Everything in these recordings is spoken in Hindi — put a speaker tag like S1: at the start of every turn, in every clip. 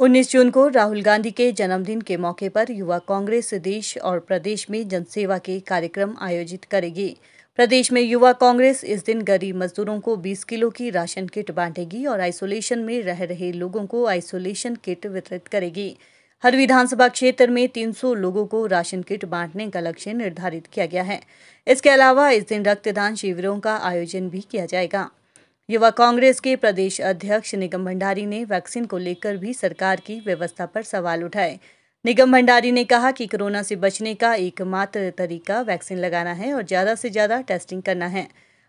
S1: 19 जून को राहुल गांधी के जन्मदिन के मौके पर युवा कांग्रेस देश और प्रदेश में जनसेवा के कार्यक्रम आयोजित करेगी। प्रदेश में युवा कांग्रेस इस दिन गरीब मजदूरों को 20 किलो की राशन किट बांटेगी और आइसोलेशन में रह रहे लोगों को आइसोलेशन किट वितरित करेगी। हर विधानसभा क्षेत्र में 300 लोगों को राशन किट बांटने का लक्ष्य निर्धारित किया गया है। इसके अलावा इस दिन रक्तदान शिविरों का आयोजन भी किया जाएगा। युवा कांग्रेस के प्रदेश अध्यक्ष निगम भंडारी ने वैक्सीन को लेकर भी सरकार की व्यवस्था पर सवाल उठाए। निगम भंडारी ने कहा कि कोरोना से बचने का एकमात्र तरीका वैक्सीन लगाना है और ज़्यादा से ज़्यादा टेस्टिंग करना है।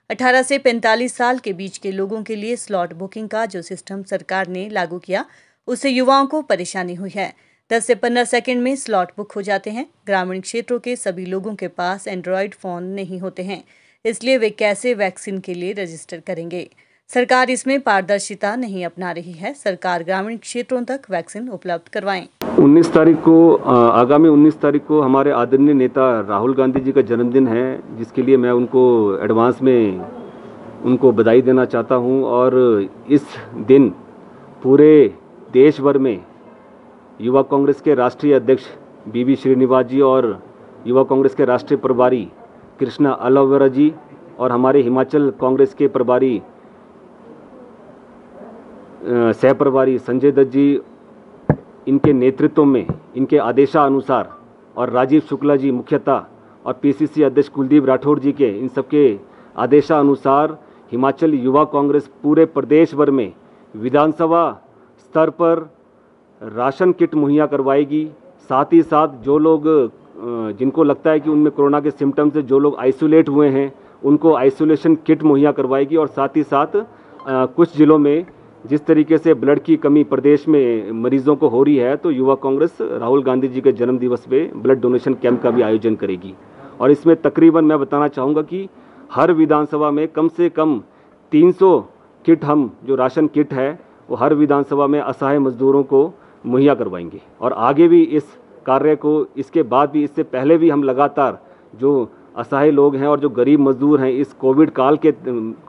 S1: 18 से 45 साल के बीच के लोगों के लिए स्लॉट बुकिंग का जो सिस्टम सरकार ने लागू किया, उससे युवाओं को परेशानी हुई है। 10 से 15 सेकंड में स्लॉट बुक हो जाते हैं। ग्रामीण क्षेत्रों के सभी लोगों के पास एंड्रॉयड फ़ोन नहीं होते हैं, इसलिए वे कैसे वैक्सीन के लिए रजिस्टर करेंगे? सरकार इसमें पारदर्शिता नहीं अपना रही है। सरकार ग्रामीण क्षेत्रों तक वैक्सीन उपलब्ध करवाएँ।
S2: 19 तारीख को आगामी 19 तारीख को हमारे आदरणीय नेता राहुल गांधी जी का जन्मदिन है, जिसके लिए मैं उनको एडवांस में उनको बधाई देना चाहता हूँ। और इस दिन पूरे देश भर में युवा कांग्रेस के राष्ट्रीय अध्यक्ष बीबी श्रीनिवास जी और युवा कांग्रेस के राष्ट्रीय प्रभारी कृष्णा अलोवेरा जी और हमारे हिमाचल कांग्रेस के प्रभारी सह प्रभारी संजय दत्त जी इनके नेतृत्व में, इनके आदेशानुसार और राजीव शुक्ला जी मुख्यतः और पीसीसी अध्यक्ष कुलदीप राठौड़ जी के, इन सबके आदेशानुसार हिमाचल युवा कांग्रेस पूरे प्रदेश भर में विधानसभा स्तर पर राशन किट मुहैया करवाएगी। साथ ही साथ जो लोग जिनको लगता है कि उनमें कोरोना के सिम्टम्स से जो लोग आइसोलेट हुए हैं, उनको आइसोलेशन किट मुहैया करवाएगी और साथ ही साथ कुछ जिलों में जिस तरीके से ब्लड की कमी प्रदेश में मरीजों को हो रही है तो युवा कांग्रेस राहुल गांधी जी के जन्म दिवस पे ब्लड डोनेशन कैंप का भी आयोजन करेगी। और इसमें तकरीबन मैं बताना चाहूँगा कि हर विधानसभा में कम से कम 300 किट हम, जो राशन किट है, वो हर विधानसभा में असहाय मजदूरों को मुहैया करवाएँगे। और आगे भी इस कार्य को, इसके बाद भी, इससे पहले भी हम लगातार जो असहाय लोग हैं और जो गरीब मजदूर हैं, इस कोविड काल के,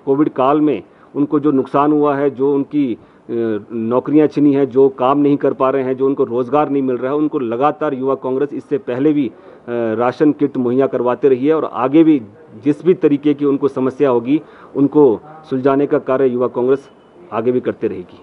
S2: कोविड काल में उनको जो नुकसान हुआ है, जो उनकी नौकरियाँ छिनी हैं, जो काम नहीं कर पा रहे हैं, जो उनको रोज़गार नहीं मिल रहा है, उनको लगातार युवा कांग्रेस इससे पहले भी राशन किट मुहैया करवाते रही है और आगे भी जिस भी तरीके की उनको समस्या होगी, उनको सुलझाने का कार्य युवा कांग्रेस आगे भी करते रहेगी।